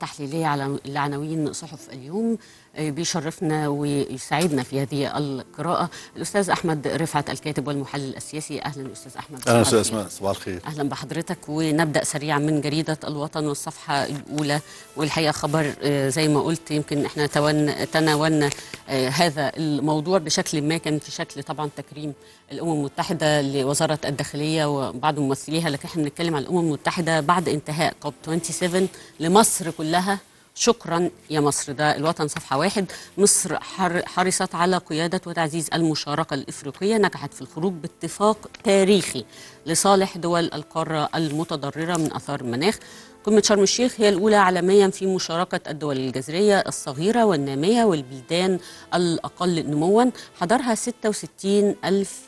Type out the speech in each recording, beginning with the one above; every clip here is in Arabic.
تحليلية على العناوين صحف اليوم آه، بيشرفنا ويسعدنا في هذه القراءة الأستاذ أحمد رفعت الكاتب والمحلل السياسي. أهلا أستاذ أحمد أستاذ الخير. أسماء صباح الخير. أهلا بحضرتك. ونبدأ سريعا من جريدة الوطن والصفحة الأولى. والحقيقة خبر آه، زي ما قلت يمكن تون- تناولنا آه، هذا الموضوع بشكل ما. كان في شكل طبعا تكريم الأمم المتحدة لوزارة الداخلية وبعض ممثليها لكن إحنا بنتكلم عن الأمم المتحدة بعد انتهاء كوب 27 لمصر. كلها. شكرا يا مصر ده الوطن صفحة واحد. مصر حر حرصت على قيادة وتعزيز المشاركة الإفريقية نجحت في الخروج باتفاق تاريخي لصالح دول القارة المتضررة من أثار المناخ قمة شرم الشيخ هي الأولى عالميا في مشاركة الدول الجزرية الصغيرة والنامية والبلدان الأقل نموا. حضرها 66 ألف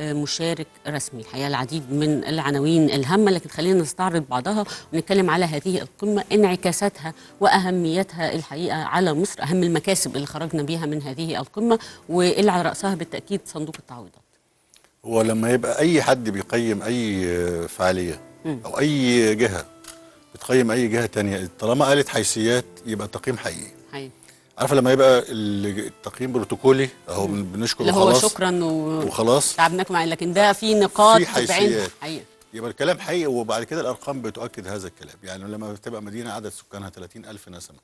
مشارك رسمي. الحقيقة العديد من العناوين الهامة لكن خلينا نستعرض بعضها ونتكلم على هذه القمة انعكاساتها وأهميتها الحقيقة على مصر أهم المكاسب اللي خرجنا بيها من هذه القمة واللي على رأسها بالتأكيد صندوق التعويضات. هو لما يبقى أي حد بيقيم أي فعالية أو أي جهة بتقيم أي جهة تانية طالما قالت حيثيات يبقى التقييم حقيقي حقيقي. عارفه لما يبقى التقييم بروتوكولي؟ أهو بن- بنشكر اللي هو وخلاص. شكرا و... وخلاص. تعبناكم معايا لكن ده في نقاط في حيثيات. حقيقي يبقى الكلام حقيقي وبعد كده الأرقام بتؤكد هذا الكلام. يعني لما بتبقى مدينة عدد سكانها 30000 نسمة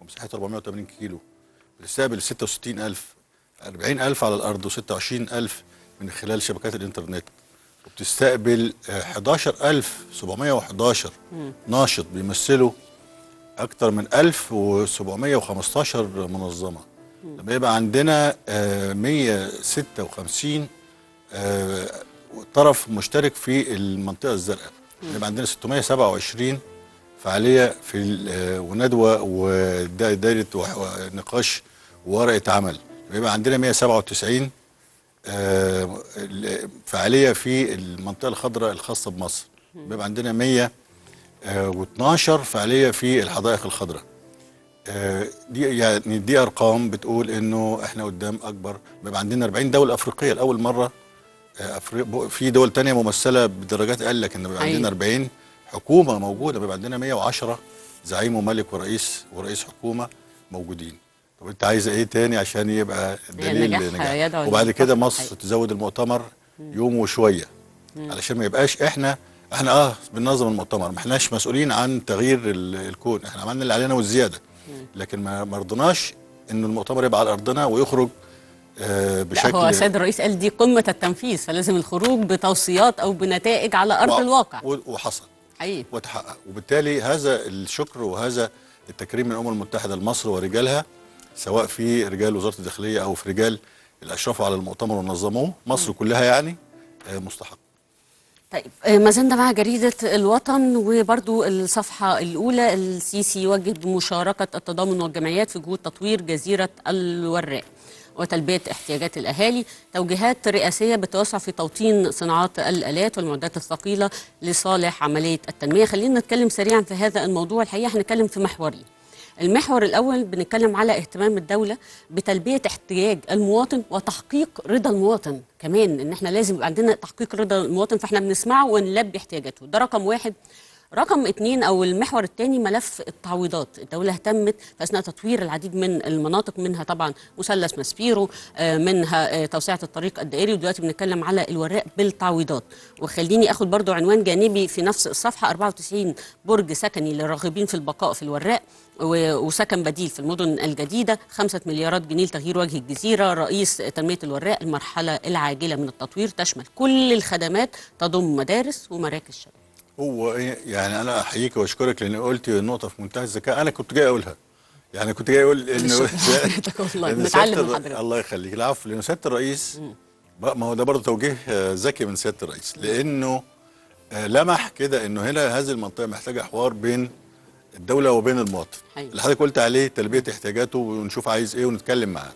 ومساحتها 480 كيلو بتستقبل 66000 40000 على الأرض و26000 من خلال شبكات الإنترنت. وبتستقبل آه، 11711 ناشط بيمثلوا أكتر من 1715 منظمة. لما يبقى عندنا آه، 156 آه، طرف مشترك في المنطقة الزرقاء. يبقى عندنا 627 فعالية في آه، وندوة ودائره نقاش وورقة عمل. يبقى عندنا 197 آه، ال- فعالية في المنطقة الخضراء الخاصة بمصر. بيبقى عندنا 112 فعاليه في الحدائق الخضراء. آه، دي يعني دي أرقام بتقول إنه إحنا قدام أكبر بيبقى عندنا 40 دولة أفريقية لأول مرة. آه، في دول تانية ممثلة بدرجات أقل لكن بيبقى حقيقي. عندنا 40 حكومة موجودة بيبقى عندنا 110 زعيم وملك ورئيس ورئيس حكومة موجودين. طب أنت عايزه إيه تاني عشان يبقى دليل نجاح وبعد كده مصر. تزود المؤتمر يوم وشوية علشان ما يبقاش إحنا إحنا آه بننظم المؤتمر ما احناش مسؤولين عن تغيير ال- الكون إحنا عملنا اللي علينا والزيادة. لكن ما ما رضناش ان المؤتمر يبقى على أرضنا ويخرج آه لا بشكل هو السيد الرئيس قال دي قمة التنفيذ فلازم الخروج بتوصيات أو بنتائج على أرض و- الواقع. وحصل. حقيقي. وتحقق. وبالتالي هذا الشكر وهذا التكريم من الامم المتحدة لمصر ورجالها سواء في رجال وزارة الداخلية أو في رجال الاشراف على المؤتمر ونظموه مصر كلها يعني آه مستحق. طيب آه، ما زلنا مع جريدة الوطن وبرضو الصفحة الأولى السيسي يوجه بمشاركة التضامن والجمعيات في جهود تطوير جزيرة الوراق وتلبية احتياجات الأهالي. توجيهات رئاسية بالتوسع في توطين صناعات الآلات والمعدات الثقيلة لصالح عملية التنمية. خلينا نتكلم سريعا في هذا الموضوع. الحقيقة هنتكلم في محورين المحور الأول بنتكلم على اهتمام الدولة بتلبية احتياج المواطن وتحقيق رضا المواطن. كمان إن إحنا لازم يبقى عندنا تحقيق رضا المواطن فإحنا بنسمعه ونلبي احتياجاته. ده رقم واحد. رقم اتنين أو المحور الثاني ملف التعويضات. الدولة اهتمت في اثناء تطوير العديد من المناطق منها طبعا مثلث ماسبيرو آه، منها آه، توسعة الطريق الدائري ودلوقتي بنتكلم على الوراق بالتعويضات. وخليني آخد برضو عنوان جانبي في نفس الصفحة. 94 برج سكني للراغبين في البقاء في الوراق وسكن بديل في المدن الجديدة. خمسة مليارات جنيه لتغيير وجه الجزيرة. رئيس تنمية الوراق المرحلة العاجلة من التطوير. تشمل كل الخدمات تضم مدارس ومراكز شباب. هو إيه؟ يعني أنا أحييك وأشكرك لأن قلت نقطة في منتهى الذكاء. أنا كنت جاي أقولها. يعني كنت جاي أقول إنه لحضرتك والله، بنتعلم من حضرتك. الله يخليك. العفو لأنه سيادة الرئيس ما هو ده برضه توجيه آه، ذكي من سيادة الرئيس. لأنه آه، لمح كده إنه هنا هذه المنطقة محتاجة حوار بين الدولة وبين المواطن. اللي حضرتك قلت عليه تلبية احتياجاته ونشوف عايز إيه ونتكلم معاه.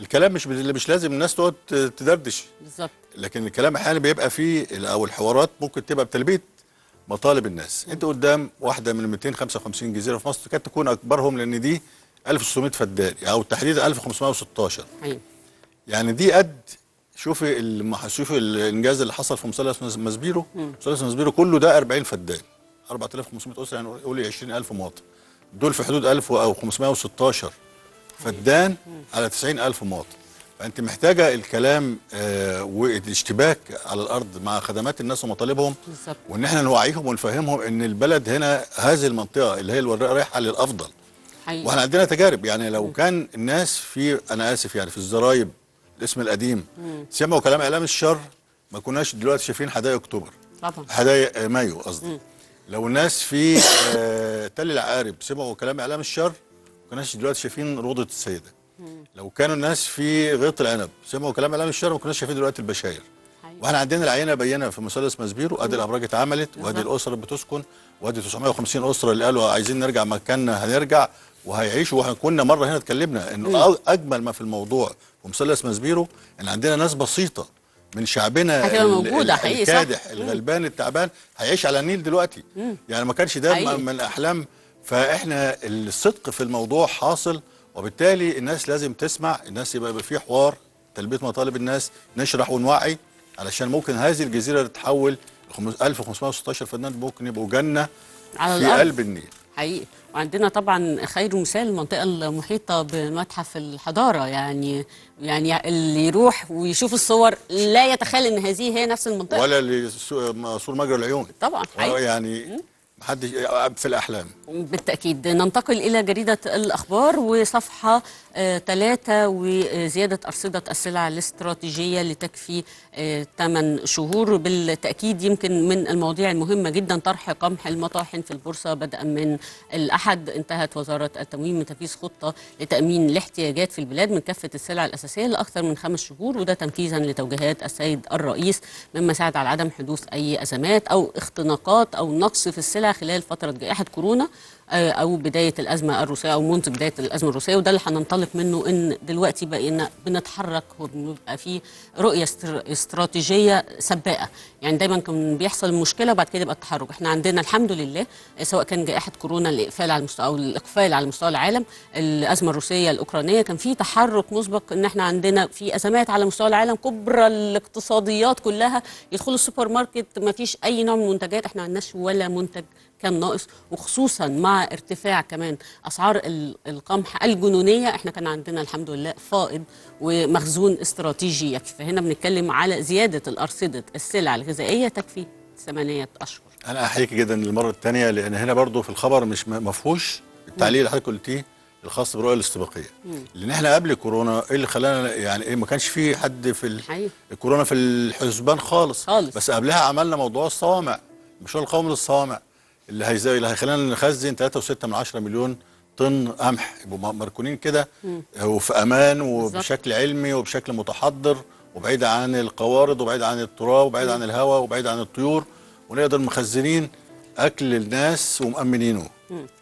الكلام مش اللي مش لازم الناس تقعد تدردش. بالظبط. لكن الكلام أحيانا بيبقى فيه أو الحوارات ممكن تبقى بتلبية مطالب الناس. انت قدام واحدة من 255 جزيرة في مصر تكاد تكون أكبرهم لأن دي 1600 فدان أو تحديدا 1516 حقيقي يعني دي قد شوفي شوفي الإنجاز اللي حصل في مثلث مز- مزبيرو مثلث مزبيرو كله ده 40 فدان. 4500 أسرة يعني قولي 20000 مواطن. دول في حدود 1000 أو 516 فدان على 90000 مواطن. فأنت محتاجة الكلام آه والاشتباك على الأرض مع خدمات الناس ومطالبهم بالظبط. وإن إحنا نوعيهم ونفهمهم إن البلد هنا هذه المنطقة اللي هي رايحة للأفضل. حقيقي. وإحنا عندنا تجارب يعني لو كان الناس في أنا آسف يعني في الزرايب الاسم القديم سمعوا كلام إعلام الشر ما كناش دلوقتي شايفين حدائق أكتوبر. طبعا. حدائق آه، مايو قصدي. لو الناس في آه، تل العقارب سمعوا كلام إعلام الشر ما كناش دلوقتي شايفين روضة السيدة. لو كانوا الناس في غيط العنب سمعوا كلام اعلام الشر ما كناش شايفين دلوقتي البشاير. حقيقي. وإحنا عندنا العينة بينة في مثلث مسبيرو ادي الابراج اتعملت وادي بالظبط. الاسر بتسكن وادي 950 اسرة اللي قالوا عايزين نرجع مكاننا هنرجع وهيعيشوا. وإحنا كنا مرة هنا اتكلمنا انه أجمل ما في الموضوع في مثلث مسبيرو إن عندنا ناس بسيطة من شعبنا هتبقى حقيقي، صح. الكادح الغلبان التعبان هيعيش على النيل دلوقتي. يعني ما كانش ده من الاحلام فإحنا الصدق في الموضوع حاصل وبالتالي الناس لازم تسمع الناس يبقى يبقى في حوار تلبية مطالب الناس نشرح ونوعي علشان ممكن هذه الجزيرة تتحول ل 1516 فدان ممكن يبقوا جنة على في الأرض. قلب النيل. حقيقي. وعندنا طبعا خير مثال المنطقة المحيطة بمتحف الحضارة. يعني يعني اللي يروح ويشوف الصور لا يتخيل إن هذه هي نفس المنطقة. ولا لسور مجرى العيون. طبعا حقيقي. يعني محدش في الأحلام. بالتأكيد. ننتقل إلى جريدة الأخبار وصفحة ثلاثة وزيادة أرصدة السلع الاستراتيجية لتكفي 8 شهور. بالتأكيد يمكن من المواضيع المهمة جدا طرح قمح المطاحن في البورصة بدءا من الأحد. انتهت وزارة التموين من تنفيذ خطة لتأمين الاحتياجات في البلاد من كافة السلع الأساسية لأكثر من خمس شهور وده تنفيذا لتوجيهات السيد الرئيس مما ساعد على عدم حدوث أي أزمات أو اختناقات أو نقص في السلع خلال فترة جائحة كورونا. آه، أو بداية الأزمة الروسية أو منذ بداية الأزمة الروسية وده اللي هننطلق منه إن دلوقتي بقينا بنتحرك وبنبقى في رؤية استر- استراتيجية سباقة. يعني دايما كان بيحصل المشكلة وبعد كده يبقى التحرك. إحنا عندنا الحمد لله آه، سواء كان جائحة كورونا الاقفال على المستوى أو الإقفال على مستوى العالم الأزمة الروسية الأوكرانية كان في تحرك مسبق إن إحنا عندنا في أزمات على مستوى العالم كبرى الاقتصاديات كلها يدخلوا السوبر ماركت ما فيش أي نوع من المنتجات إحنا ما عندناش ولا منتج كان ناقص وخصوصا مع ارتفاع كمان أسعار ال- القمح الجنونية إحنا كان عندنا الحمد لله فائض ومخزون استراتيجي يكفي. فهنا بنتكلم على زيادة الأرصدة السلع الغذائية تكفي ثمانية أشهر. أنا أحييك جدا للمرة الثانية لأن هنا برضو في الخبر مش م- مفهوش التعليق اللي حضرتك قلتيه الخاص بالرؤيه الاستباقية. لأن إحنا قبل كورونا إيه اللي خلانا يعني إيه ما كانش في حد في. الكورونا في الحسبان خالص. خالص. بس قبلها عملنا موضوع الصوامع المشروع القومي للصوامع. اللي هيزاي اللي هيخلينا نخزن 3.6 من 10 مليون طن قمح. يبقوا مركونين كده وفي أمان وبشكل علمي وبشكل متحضر وبعيد عن القوارض وبعيد عن التراب وبعيد عن الهواء وبعيد عن الطيور ونقدر مخزنين أكل الناس ومأمنينه.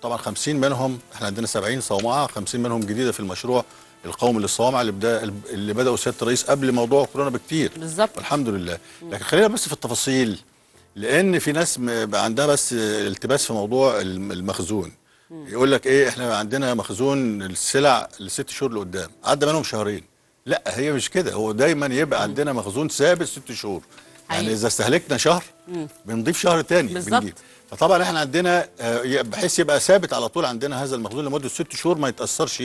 طبعا 50 منهم إحنا عندنا 70 صومعة 50 منهم جديدة في المشروع القومي للصوامع اللي بدا اللي بداوا سيادة الرئيس قبل موضوع كورونا بكتير. بالظبط. والحمد لله. لكن خلينا بس في التفاصيل. لأن في ناس عندها بس التباس في موضوع الم- المخزون. يقول لك إيه إحنا عندنا مخزون السلع لست شهور لقدام عدى منهم شهرين. لا هي مش كده هو دايما يبقى عندنا مخزون ثابت ست شهور. يعني. إذا استهلكنا شهر بنضيف شهر تاني. بنجيب. فطبعا إحنا عندنا آه، بحيث يبقى ثابت على طول عندنا هذا المخزون لمدة ست شهور ما يتأثرش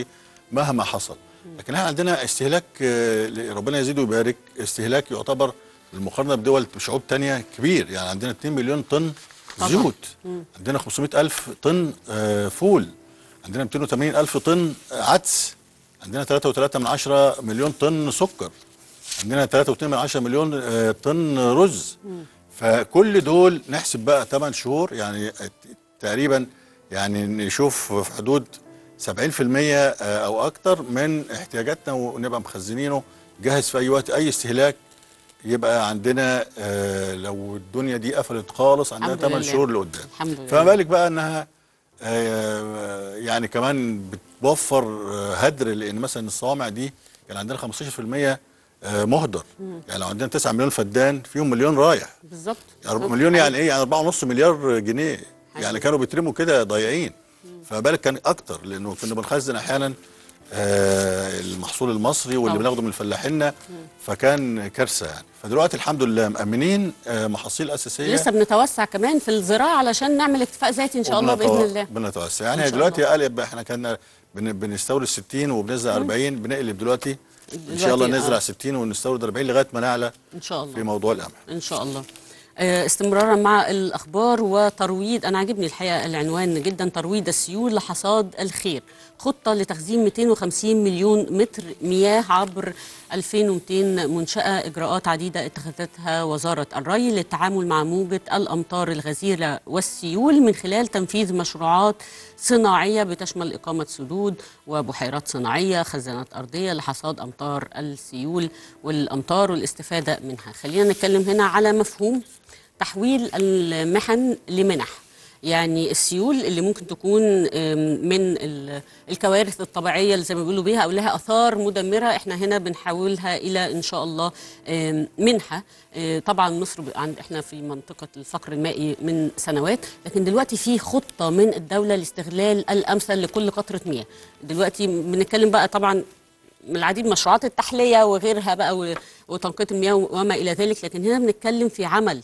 مهما حصل. لكن إحنا عندنا استهلاك آه، ربنا يزيد ويبارك استهلاك يعتبر بالمقارنه بدول شعوب تانية كبير. يعني عندنا 2 مليون طن. زيوت. عندنا 500 ألف طن آه، فول. عندنا 280 ألف طن آه، عدس. عندنا 3.3 من 10 مليون طن سكر. عندنا 3.2 من 10 مليون آه، طن رز. فكل دول نحسب بقى 8 شهور. يعني تقريبا يعني نشوف في حدود 70% آه، أو أكتر من احتياجاتنا ونبقى مخزنينه جاهز في أي وقت. أي استهلاك يبقى عندنا آه، لو الدنيا دي قفلت خالص عندنا الحمد 8 لله. شهور لقدام. فما بالك بقى إنها آه، يعني كمان بتوفر آه، هدر لأن مثلا الصوامع دي كان عندنا 15% آه، مهدر. يعني لو عندنا 9 مليون فدان فيهم مليون رايح. بالظبط. يعني. مليون يعني إيه؟ يعني 4.5 مليار جنيه. يعني كانوا بيترموا كده ضايعين. فما بالك كان أكتر لأنه كنا بنخزن أحيانا آه، المحصول المصري واللي. بناخده من فلاحيننا فكان كارثة يعني. فدلوقتي الحمد لله مأمنين آه، محاصيل أساسية. لسه بنتوسع كمان في الزراعة علشان نعمل اكتفاء ذاتي إن شاء الله بإذن الله. بنتوسع. يعني دلوقتي قلب إحنا كنا بن- بنستورد 60 وبنزرع 40 بنقلب دلوقتي إن شاء الله آه. نزرع 60 ونستورد 40 لغاية ما نعلى إن شاء في الله موضوع القمح إن شاء الله. آه، استمرارا مع الأخبار وترويض أنا عاجبني الحقيقة العنوان جدا ترويض السيول لحصاد الخير. خطة لتخزين 250 مليون متر مياه عبر 2200 منشأة إجراءات عديدة اتخذتها وزارة الري للتعامل مع موجة الأمطار الغزيرة والسيول من خلال تنفيذ مشروعات صناعية بتشمل إقامة سدود وبحيرات صناعية خزانات أرضية لحصاد أمطار السيول والأمطار والاستفادة منها. خلينا نتكلم هنا على مفهوم تحويل المحن لمنح. يعني السيول اللي ممكن تكون من ال- الكوارث الطبيعية اللي زي ما بيقولوا بيها أو لها آثار مدمرة إحنا هنا بنحولها إلى إن شاء الله منحة. آه، طبعا مصر عند إحنا في منطقة الفقر المائي من سنوات لكن دلوقتي في خطة من الدولة لاستغلال الأمثل لكل قطرة مياه. دلوقتي بنتكلم بقى طبعا العديد مشروعات التحلية وغيرها بقى وتنقية المياه وما إلى ذلك لكن هنا بنتكلم في عمل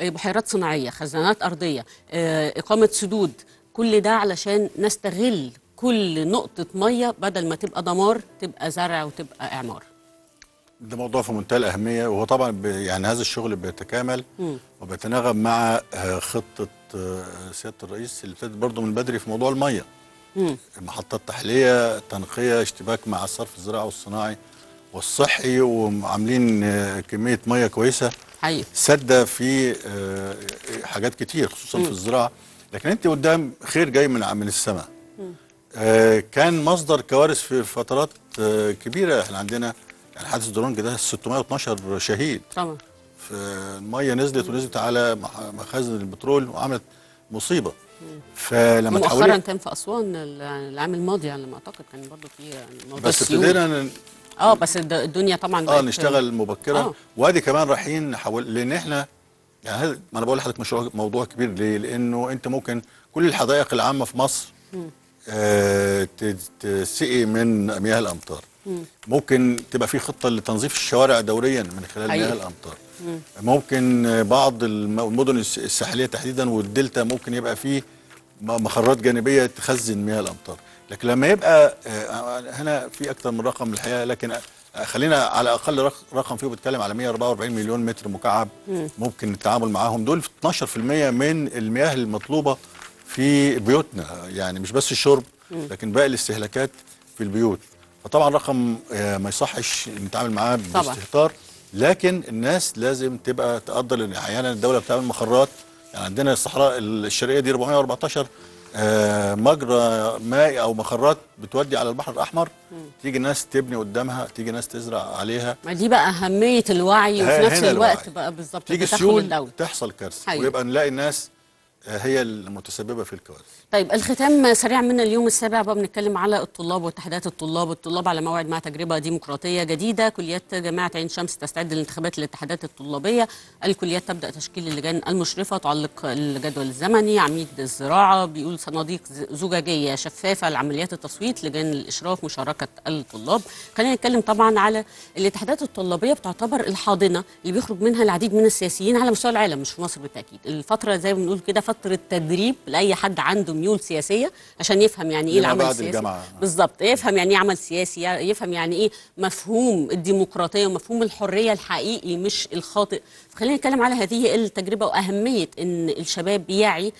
بحيرات صناعية خزانات أرضية آه، إقامة سدود كل ده علشان نستغل كل نقطة مية بدل ما تبقى دمار تبقى زرع وتبقى إعمار. ده موضوع في منتهى الأهمية وهو طبعا يعني هذا الشغل بيتكامل وبيتناغم مع آه، خطة آه، سيادة الرئيس اللي ابتدت برضه من بدري في موضوع المية. محطات تحلية تنقية اشتباك مع الصرف الزراعي والصناعي. والصحي وعاملين آه، كمية مية كويسة. حقيقي. سدة في آه، حاجات كتير خصوصا في الزراعة. لكن انت قدام خير جاي من من السماء. آه، كان مصدر كوارث في فترات كبيرة. إحنا عندنا يعني حادث درونج ده 612 شهيد. طبعا. في المية نزلت ونزلت على مخازن البترول وعملت مصيبة. فلما مؤخرا كان في أسوان ال- العام الماضي على ما أعتقد كان برضو في يعني موضوع بس. ابتدينا آه بس الد- الدنيا طبعا آه نشتغل مبكرا. آه. وادي كمان رايحين نحول لأن إحنا يعني ما أنا بقول لحضرتك مشروع موضوع كبير. ليه؟ لأنه أنت ممكن كل الحدائق العامة في مصر آه تسقي من مياه الأمطار. ممكن تبقى في خطة لتنظيف الشوارع دوريا من خلال. مياه الأمطار. ممكن آه، بعض الم- المدن الس- الساحلية تحديدا والدلتا ممكن يبقى فيه مخرات جانبية تخزن مياه الأمطار. لكن لما يبقى آه، هنا في أكثر من رقم الحقيقة لكن آه، خلينا على أقل رق- رقم فيه بيتكلم على 144 مليون متر مكعب ممكن التعامل معاهم. دول 12% من المياه المطلوبة في بيوتنا. يعني مش بس الشرب لكن باقي الاستهلاكات في البيوت. فطبعا رقم آه، ما يصحش نتعامل معاه. باستهتار لكن الناس لازم تبقى تقدر إن أحيانا الدولة بتعمل مخرات عندنا الصحراء الشرقية دي 414 آه، مجرى مائي أو مخرات بتودي على البحر الأحمر. تيجي ناس تبني قدامها تيجي ناس تزرع عليها. ما دي بقى أهمية الوعي وفي نفس الوقت الوعي. بقى بالظبط تيجي سيول تحصل كارثة. حقيقي. ويبقى نلاقي الناس هي المتسببة في الكوارث. طيب الختام سريع من اليوم السابع. بقى بنتكلم على الطلاب واتحادات الطلاب. الطلاب على موعد مع تجربة ديمقراطية جديدة. كليات جامعة عين شمس تستعد لانتخابات الاتحادات الطلابية. الكليات تبدأ تشكيل اللجان المشرفة تعلق الجدول الزمني. عميد الزراعة بيقول صناديق ز- زجاجية شفافة لعمليات التصويت لجان الإشراف مشاركة الطلاب. خلينا نتكلم طبعا على الاتحادات الطلابية بتعتبر الحاضنة اللي بيخرج منها العديد من السياسيين على مستوى العالم مش في مصر بالتأكيد. الفترة زي ما بنقول كده فترة تدريب لأي حد عنده ميول سياسية عشان يفهم يعني إيه العمل السياسي. بالظبط. يفهم يعني إيه عمل سياسي يفهم يعني إيه مفهوم الديمقراطية ومفهوم الحرية الحقيقي مش الخاطئ. فخلينا نتكلم على هذه التجربة وأهمية إن الشباب يعي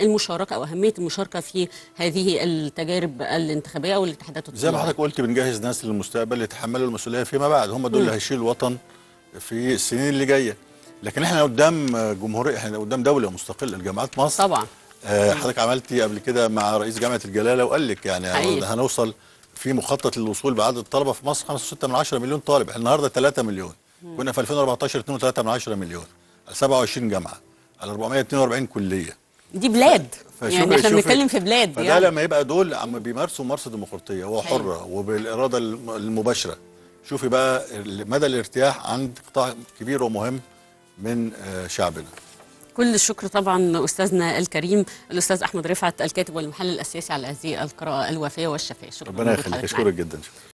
المشاركة أو أهمية المشاركة في هذه التجارب الانتخابية أو الاتحادات زي ما. حضرتك قلت بنجهز ناس للمستقبل يتحملوا المسؤولية فيما بعد. هم دول اللي هيشيلوا الوطن في السنين اللي جاية. لكن إحنا قدام جمهورية إحنا قدام دولة مستقلة الجامعات مصر. طبعا. آه، حضرتك عملتي قبل كده مع رئيس جامعة الجلالة وقال لك يعني حقيقي. هنوصل في مخطط للوصول بعدد الطلبة في مصر 5.6 من 10 مليون طالب. إحنا النهارده 3 مليون. كنا في 2014 2.3 من 10 مليون. على 27 جامعة. على 442 كلية. دي بلاد. يعني إحنا بنتكلم في بلاد فده يعني. لما يبقى دول عم بيمارسوا ممارسة ديمقراطية وهو حلو. حره وبالإرادة الم- المباشرة. شوفي بقى مدى الارتياح عند قطاع كبير ومهم. من آه، شعبنا. كل الشكر طبعا أستاذنا الكريم الأستاذ أحمد رفعت الكاتب والمحلل السياسي على هذه القراءة الوافيه والشفايه شكرا ربنا يخليك. أشكرك جدا. شكرا.